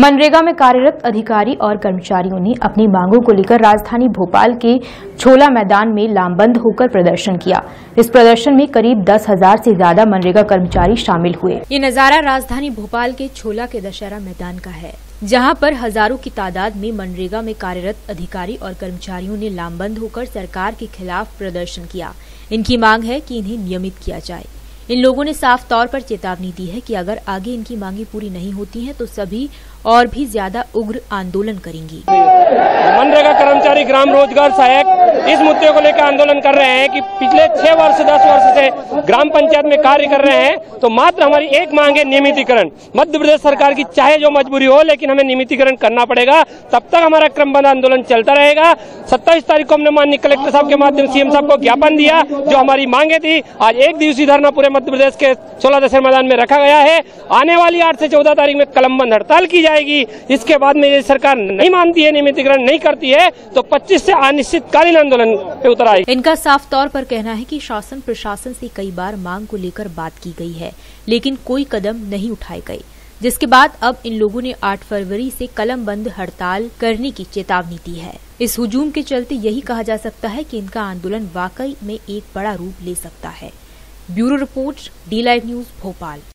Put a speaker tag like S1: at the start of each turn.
S1: मनरेगा में कार्यरत अधिकारी और कर्मचारियों ने अपनी मांगों को लेकर राजधानी भोपाल के छोला मैदान में लामबंद होकर प्रदर्शन किया। इस प्रदर्शन में करीब दस हज़ार ऐसी ज़्यादा मनरेगा कर्मचारी शामिल हुए। ये नज़ारा राजधानी भोपाल के छोला के दशहरा मैदान का है, जहाँ पर हज़ारों की तादाद में मनरेगा में कार्यरत अधिकारी और कर्मचारियों ने लामबंद होकर सरकार के खिलाफ प्रदर्शन किया। इनकी मांग है कि इन्हें नियमित किया जाए। इन लोगों ने साफ़ तौर पर चेतावनी दी है कि अगर आगे इनकी मांगे पूरी नहीं होती हैं तो सभी और भी ज़्यादा उग्र आंदोलन करेंगी।
S2: मनरेगा कर्मचारी ग्राम रोज़गार सहायक इस मुद्दे को लेकर आंदोलन कर रहे हैं कि पिछले छह वर्ष, दस वर्ष से ग्राम पंचायत में कार्य कर रहे हैं तो मात्र हमारी एक मांग है नियमितीकरण। मध्य प्रदेश सरकार की चाहे जो मजबूरी हो, लेकिन हमें नियमितीकरण करना पड़ेगा। तब तक हमारा क्रमबद्ध आंदोलन चलता रहेगा। सत्ताईस तारीख को हमने माननीय कलेक्टर साहब के माध्यम सीएम साहब को ज्ञापन दिया, जो हमारी मांगे थी। आज एक दिवसीय धरना पूरे मध्य प्रदेश के सोलह दशहरा मैदान में रखा गया है। आने वाली आठ से चौदह तारीख में कलमबंद हड़ताल की जाएगी। इसके बाद में यदि सरकार नहीं मानती है, नियमितीकरण नहीं करती है तो पच्चीस ऐसी अनिश्चितकालीन आंदोलन पे उतर आएगी।
S1: इनका साफ़ तौर पर कहना है की शासन प्रशासन ऐसी कई बार मांग को लेकर बात की गई है, लेकिन कोई कदम नहीं उठाए गए। जिसके बाद अब इन लोगों ने 8 फरवरी से कलम बंद हड़ताल करने की चेतावनी दी है। इस हुजूम के चलते यही कहा जा सकता है कि इनका आंदोलन वाकई में एक बड़ा रूप ले सकता है। Bureau report D Live News Bhopal.